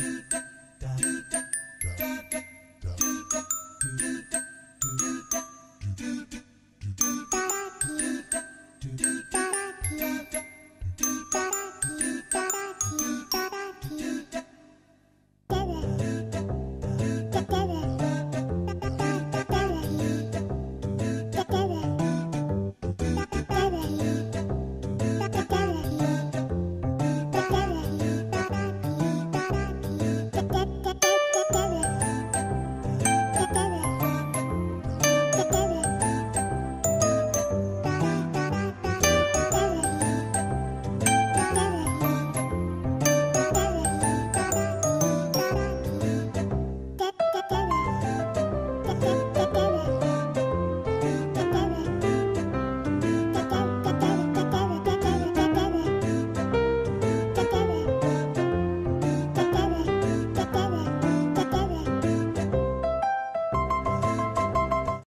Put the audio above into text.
do do.